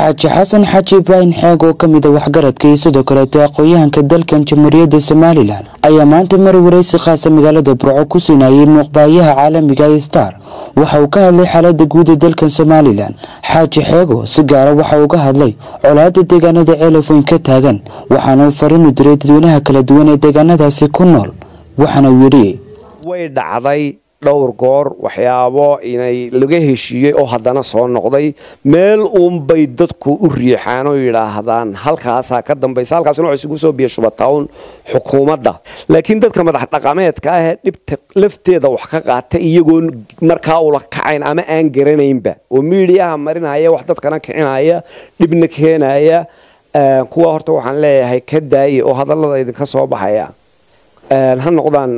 xaaji xasan xaaji ibraahim xeeg oo ka mid a waxgaradka iyo sidoo kaleeto aqoon-yahanka dalkan jamhuuriyadda somalilan ayaa maanta mar wareysi khaasa magaalada burco ku siinayay muuqbaayaha caalamiga ee star. Waxa uu ka hadlay xaalada guud ee dalkan somalilan. Xaaji xeego si gaara waxa uu hadlay colaada deegaanada ceelafoyn ka taagan waxaana uu fariin u diray dadweynaha kala duwan ee deegaanadaasi ku nool waxaana uu yidhi way dhacday dhowr goor waxyaabo inay laga heshiiyey oo haddana soo noqday meel uunbay dadku u riixaan oo yidhaahdaan halkaasaa ka dambaysa halkaasna waxay isugu soo biyashubataun xukuumadda. Laakiin dadka madax dhaqameedka ah ee dhibta lafteeda wax ka qaata iyagoo markaa ula kacayn ama aan garanaynba. Oo miidiyaha marinaya wax dadkana kicinaya dhibna keenaya kuwa horta waxaan leeyahay ka daaye oo hadallada idinka soo baxaya. Ha noqdaan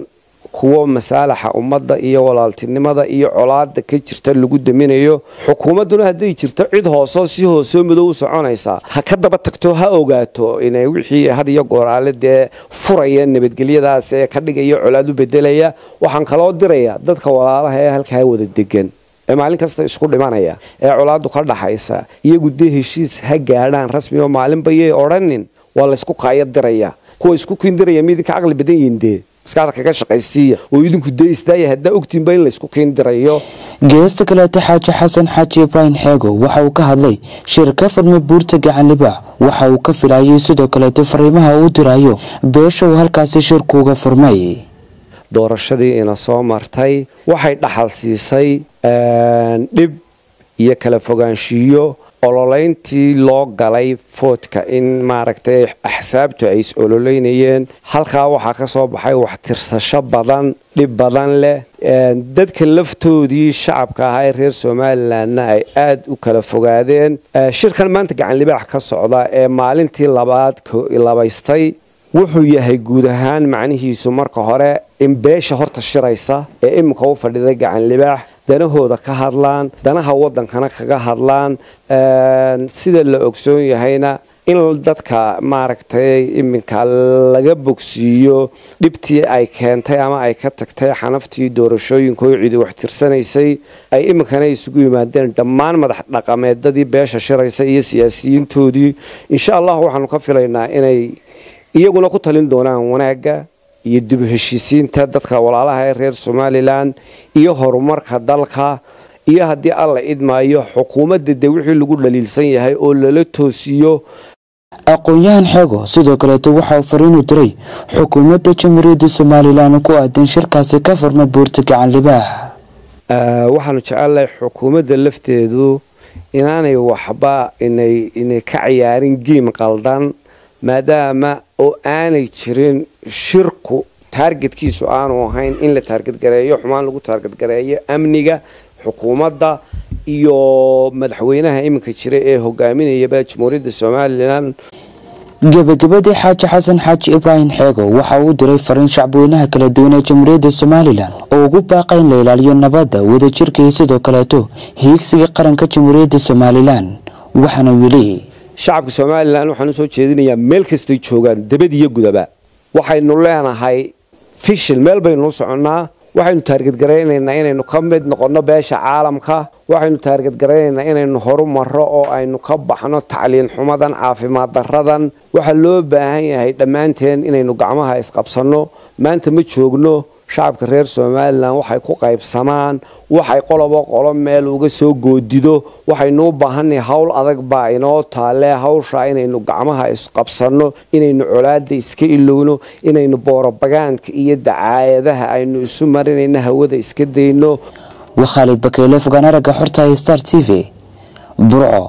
kuwo masaalaxa ummadda iyo walaaltinimada iyo colaada ka jirta lagu daminayo xukuumadduna hadday jirto cid hoosoo si hoosoo madow u soconaysa ha ka daba tagto ha ogaato inay wixii had iyo gooraale dee furaya nabadgelyadaas ee ka dhigaya colaad u bedelaya waxaan kaloo diraya dadka walaalaha ee halkaa wada degan ee maalin kasta isku dhimanaya ee colaadu ka dhaxaysa iyagu dee heshiis ha gaadhaan rasmi oo maalinbayay odhanin waa laysku kaaya diraya kuwa isku kindiraya midii ka caqli badan yihiin dee maskaxda kaga shaqaysiiya oo idinku daystaaya haddaa ogtiinba in laysku kiindirayo geesta kaleeta xaaji xasan xaaji ibraahim xeego waxa uu ka hadlay shir ka fadmay buurta gacanlibaax waxa uu ka filayay sidoo kaleeto fariimaha uu dirayo beesha uu halkaasi shirkuuga furmay. Doorashadii ina soo martay waxay dhaxal siisay dhib iyo kala fogaanshiiyo ololeyntii loo galay foodka in maaragtay axsaabtu ay is ololeynayeen. Halkaa waxaa ka soo baxay wax tirsasho badan dhib badan leh. Dadka laftoodii shacabka ahaa ee reer somalilanna ay aada u kala fogaadeen. Shirkan maanta gacanlibaax ka socda ee maalintii labaad labaystay wuxuu yahay guud ahaan macnihiisu marka hore in beesha horta shiraysa ee iminka u fadhiday gacanlibaax danahooda ka hadlaan danaha wadankana kaga hadlaan sida la ogsoon yahayna in dadka maaragtay iminka laga bogsiiyo dhibtii ay keentay ama ay ka tagtay xanaftii doorashooyinkoo cidi wax tirsanaysay ay iminkana isugu yimaadeen dhammaan madax dhaqameedadii beesha shiraysa iyo siyaasiyiintoodii. Insha allah waxaanu ka filaynaa inay iyaguna ku talin doonaan wanaagga iyo dib u heshiisiinta dadka walaalaha ee reer somalilan iyo horumarka dalka iyo haddii alla idmaayo xukuumadda dee wixii lagu dhaliilsan yahay oo lala toosiyo. Aqoon-yahan xeego sidoo kaleeto waxa uu fariin u diray xukuumadda jamhuuriyadda somalilan ku aadan shirkaasi ka furma buurta gacanlibaax waxaanu jecelahay xukuumadda lafteedu inaanay waxba inay ka ciyaarin giim qaldan maadaama oo aanay jirin shirku taargetkiisu aanu ahayn in la taargetgareeyo xumaan lagu taargetgareeyo amniga xukuumadda iyo madaxweynaha iminka jira ee hogaaminayaba jamhuuriyadda somalilan. Gebagabadii xaaji xasan xaaji ibraahim xeego waxa uu diray fariin shacbweynaha kala duwan ee jamhuuriyadda somalilan oo ugu baaqa in la ilaaliyo nabadda wadajirka iyo sidoo kaleeto hiigsiga qaranka jamhuuriyadda somalilan waxaana wili shacabka somalilan waxaan u soo jeedinayaa meel kastay joogaan debad iyo gudaba. Waxaynu leenahay fishil meel baynu u soconnaa. Waxaynu taargetgaraynaynaa inaynu ka mid noqonno beesha caalamka. Waxaynu taargetgaraynaynaa inaynu horu marro oo aynu ka baxno tacliin xumadan caafimaad daradan waxaa loo baahan yahay dhammaanteen inaynu gacmaha isqabsanno maanta ma joogno shacabka reer somalilan waxay ku qaybsamaan waxay qolobo qolo meel uga soo goodido waxaynu u baahanay howl adag baa inoo taale hawsha inaynu gacmaha isqabsanno inaynu colaada iska ilowno inaynu boorobagaandka iyo dacaayadaha aynu isu marinayno hawada iska dayno. Waa khaalid bakeyle fogaan aragga xorta star t v burco